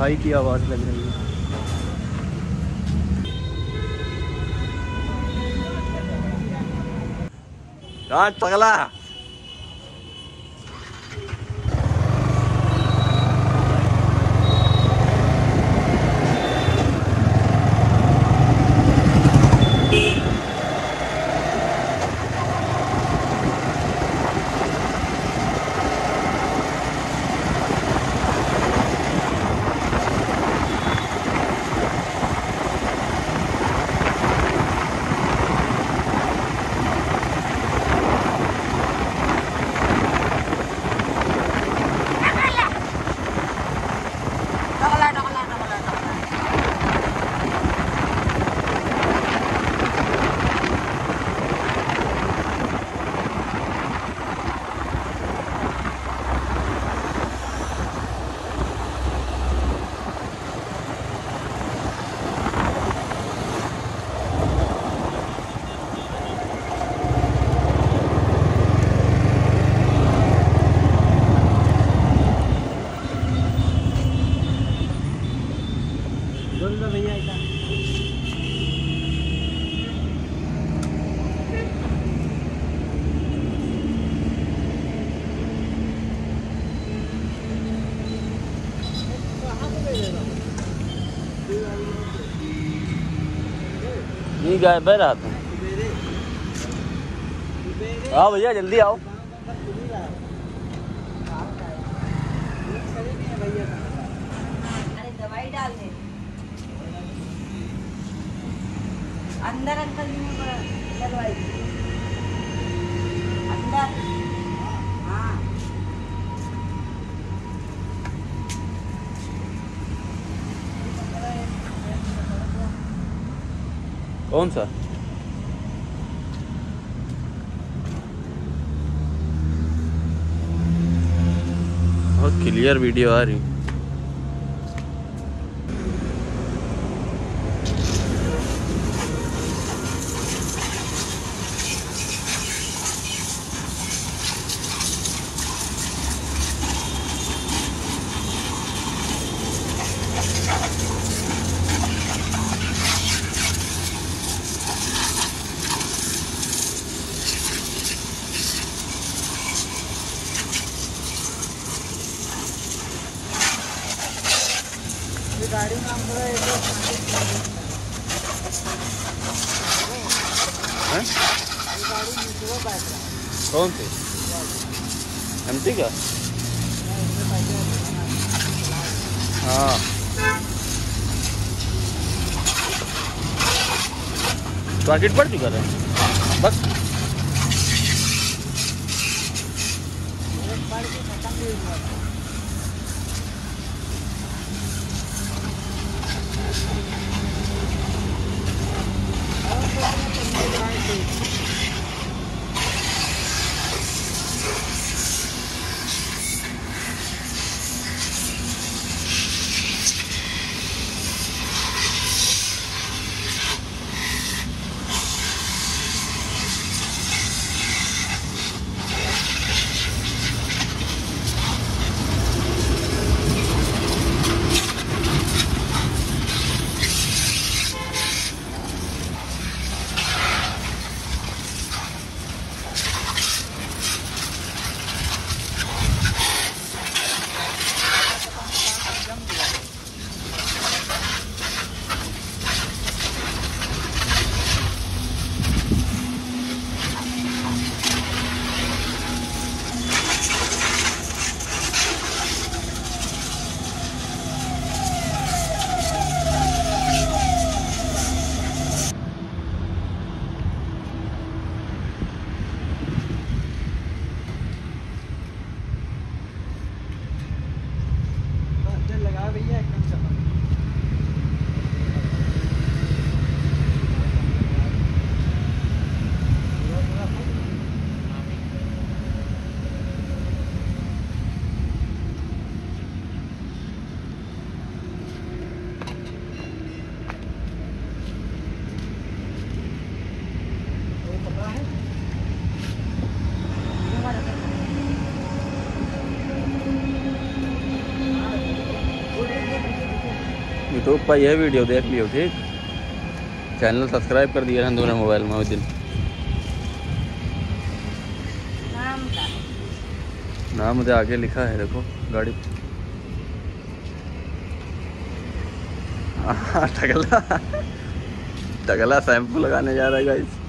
भाई की आवाज़ लग रही है। हाँ पगला बोल दो भैया ऐसा नहीं गाय बह रहा था आओ भैया जल्दी आओ। अंदर अंदर अंकल जी में कौन सा? बहुत क्लियर वीडियो आ रही गाड़ी में हम थोड़ा एक हैं? गाड़ी नीचे बैठ रहा कौन सी एमटी का? हाँ। पाकिट पड़ चुका था। बस। यूट्यूब पर यह वीडियो देख लियो ठीक? चैनल सब्सक्राइब कर दिया दोनों मोबाइल में उस दिन। नाम का। नाम मुझे आगे लिखा है देखो गाड़ी। टगला टगला शैम्पू लगाने जा रहा है गाइस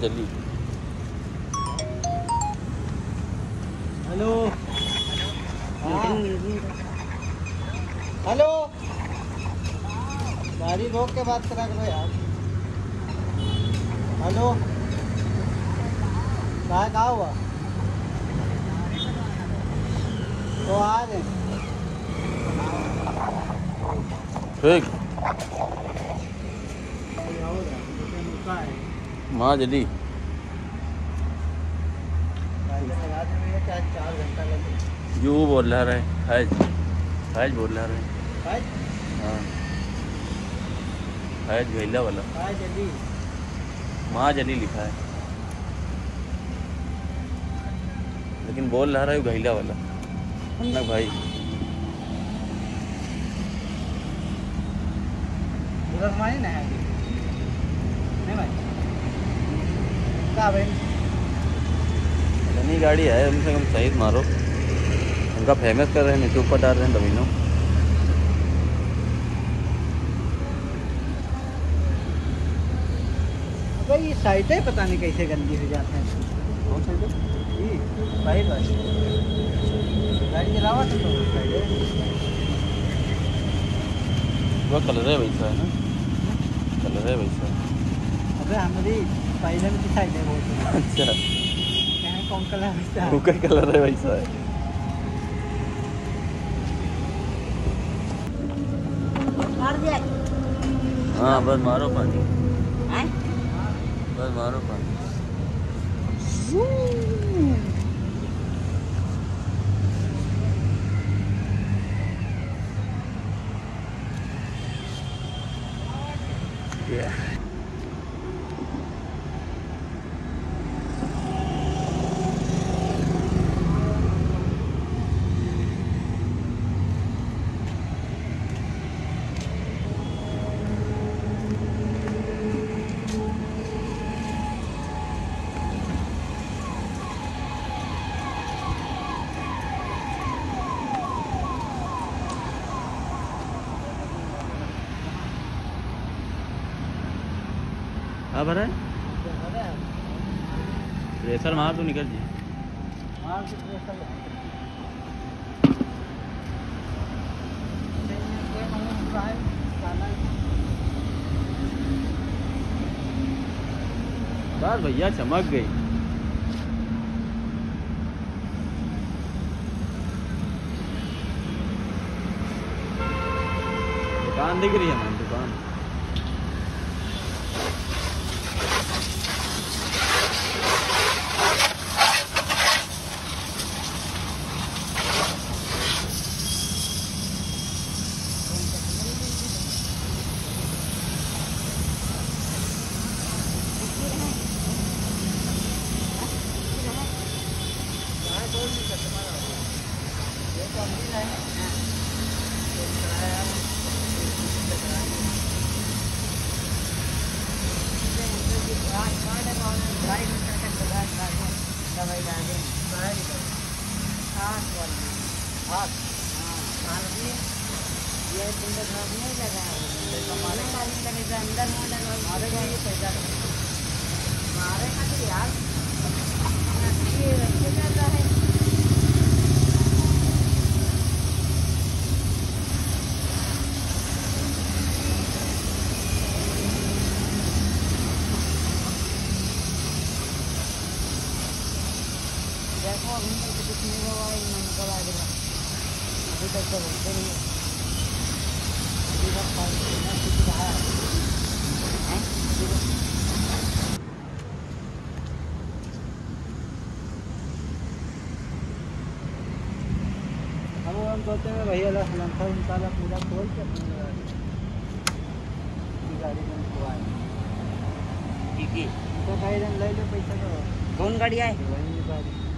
माँ हेलो। हेलो। गाड़ी रोक के बात करा करो यार। हेलो। कहा कहा हुआ? तो आ रहे। ठीक। है, माँ जली। यू बोल रहा है फैज। फैज बोल रहा है। हाँ। फैज गैला वाला। माँ जली लिखा है। लेकिन बोल रहा है गैला वाला। ना भाई नहीं भाई। नई गाड़ी है कम से कम सही मारो। उनका फ़ेमस कर रहे हैं नीचे ऊपर डाल रहे हैं डोमिनो। भाई ये साइडें पता नहीं कैसे गंदी हो जाते हैं। कौन सा ये भाई भाई। गाड़ी चलावा तो तो साइडें वह कलर है वैसा है ना? कलर है वैसा अच्छा कहें कौन कलर होता है उसका कलर है वैसा है मार दिया हाँ बस मारो पानी हैं? बस मारो पानी हाँ भरा है? प्रेशर मार तो निकल जी। बस भैया चमक गई। दुकान दिख रही है मैम दुकान। दवाई डाल दें खास वाली हाँ ये घर नहीं लगा हमारे खाली लगेगा अंदर मुँह लगा हमारे घर पैसा हमारे खातिर यार ये रस्ते चल है देखो अभी तक तो कुछ नहीं हुआ है मन कब आ गया अभी तक तो बनते नहीं अभी तक पानी कुछ रहा है अभी तक हम हैं? भैया ला लंका उनका पूरा खोल के अपनी गाड़ी में खुआए उनका गाड़ी ले लो पैसा का कौन गाड़ी है। वही गाड़ी